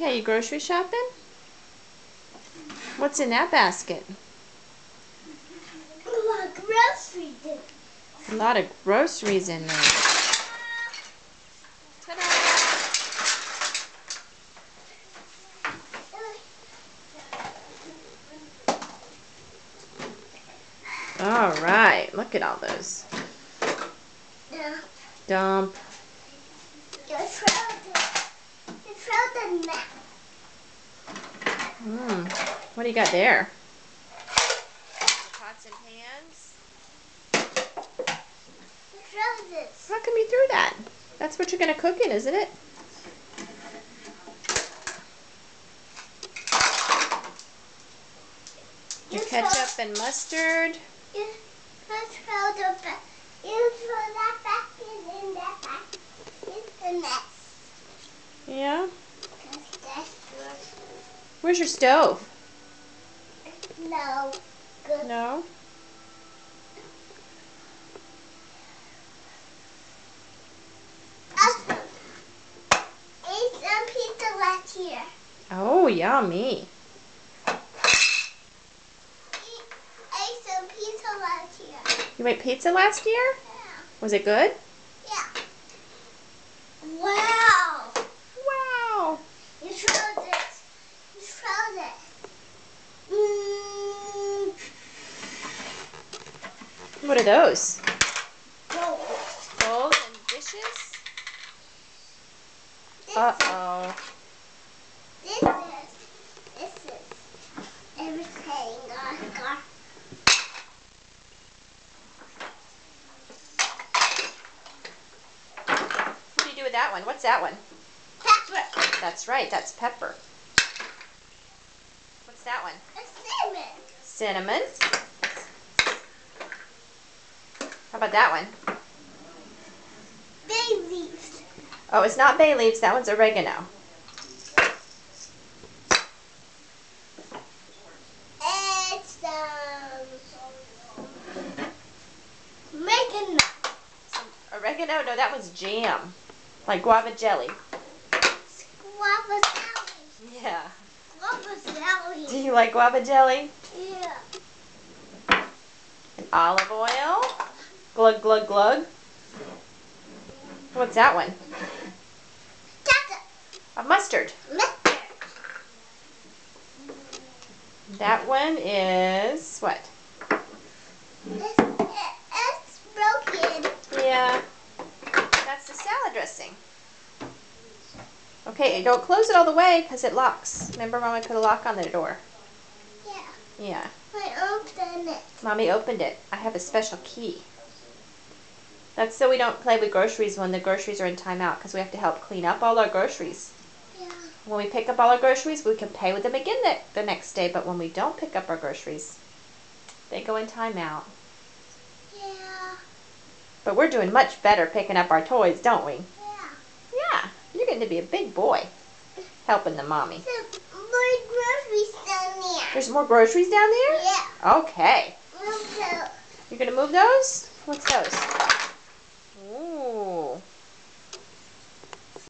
you grocery shopping? What's in that basket? A lot of groceries. A lot of groceries in there. Ta-da! All right, look at all those. Yeah. Dump. You throw the, you throw the net. Mm. What do you got there? Pots and pans. You. How come you threw that? That's what you're gonna cook in, isn't it? You Your ketchup and mustard. You, you throw the ba- you throw that back in, in that back. It's the mess. Yeah. That's, that's yours. Where's your stove? No. Good. No. Awesome. Ate some pizza last year. Oh, yummy. Eat, ate some pizza last year. You ate pizza last year? Yeah. Was it good? Yeah. Wow. You throw this. You throw this. Mm. What are those? Bowls and dishes? Uh-oh. This is. This is everything I got. What do you do with that one? What's that one? Pepper. That's right, that's pepper. What's that one? A cinnamon. Cinnamon. How about that one? Bay leaves. Oh, it's not bay leaves, that one's oregano. It's um. Some oregano? No, that was jam. Like guava jelly. guava jelly. Yeah. Guava jelly. Do you like guava jelly? Yeah. And olive oil. Glug, glug, glug. What's that one? A mustard. mustard. That one is what? It's, it's broken. Yeah. That's the salad dressing. Okay, don't close it all the way because it locks. Remember, Mama put a lock on the door. Yeah. Yeah. I opened it. Mommy opened it. I have a special key. That's so we don't play with groceries when the groceries are in timeout because we have to help clean up all our groceries. Yeah. When we pick up all our groceries, we can pay with them again the, the next day. But when we don't pick up our groceries, they go in timeout. Yeah. But we're doing much better picking up our toys, don't we? Yeah. Yeah, you're getting to be a big boy helping the mommy. There's more groceries down there. There's more groceries down there? Yeah. Okay. Also, You're going to move those? What's those?